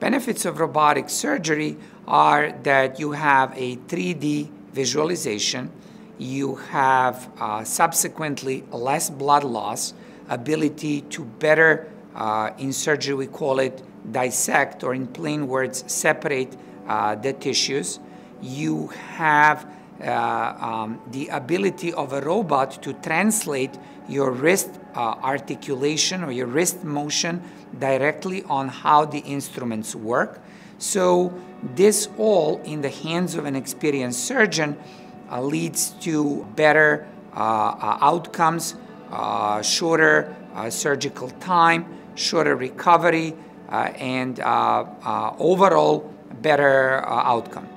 Benefits of robotic surgery are that you have a 3D visualization, you have uh, subsequently less blood loss, ability to better, uh, in surgery we call it dissect, or in plain words, separate uh, the tissues. You have uh, um, the ability of a robot to translate your wrist articulation or your wrist motion directly on how the instruments work. So, this all in the hands of an experienced surgeon uh, leads to better uh, uh, outcomes, uh, shorter surgical time, shorter recovery, and overall better outcome.